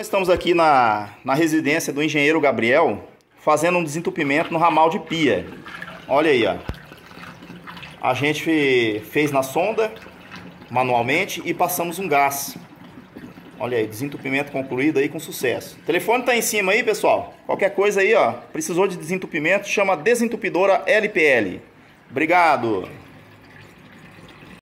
Estamos aqui na, na residência do engenheiro Gabriel fazendo um desentupimento no ramal de pia. Olha aí, ó. A gente fez na sonda manualmente e passamos um gás. Olha aí, desentupimento concluído aí com sucesso. O telefone tá em cima aí, pessoal. Qualquer coisa aí, ó, precisou de desentupimento, chama Desentupidora LPL. Obrigado.